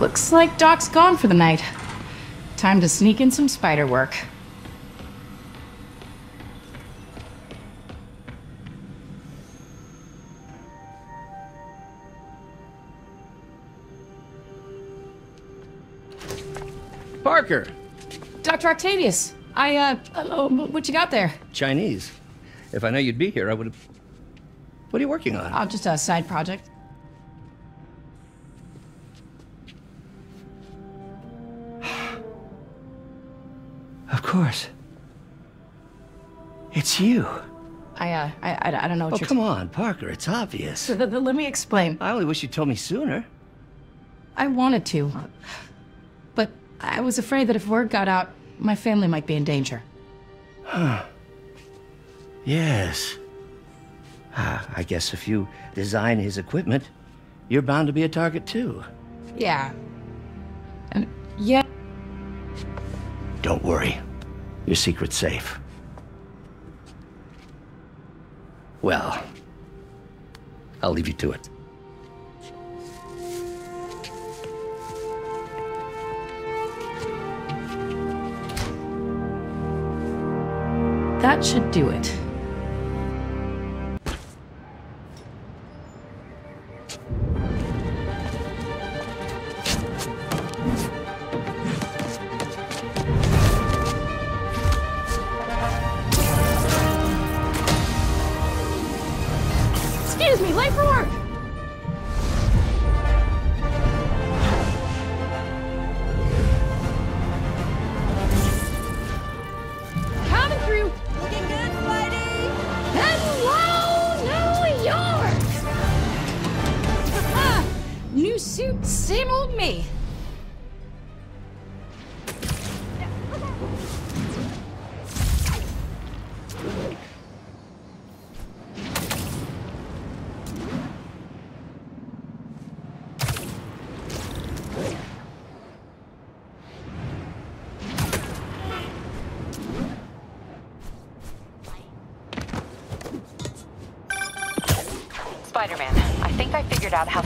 Looks like Doc's gone for the night. Time to sneak in some spider work. Parker! Dr. Octavius, I, uh, uh, what you got there? Chinese. If I know you'd be here, I would have. What are you working on? Oh, just a side project. Course. It's you. I, uh, I, I, don't know what Oh, come on, Parker. It's obvious. Th- Let me explain. I only wish you told me sooner. I wanted to. But I was afraid that if word got out, my family might be in danger. Huh. Yes. Ah, I guess if you design his equipment, you're bound to be a target too. Yeah. And yeah, Don't worry. Your secret's safe. Well, I'll leave you to it. that should do it. Coming through. Looking good! Hello, New York! New suit, same old me. Spider-Man, I think I figured out how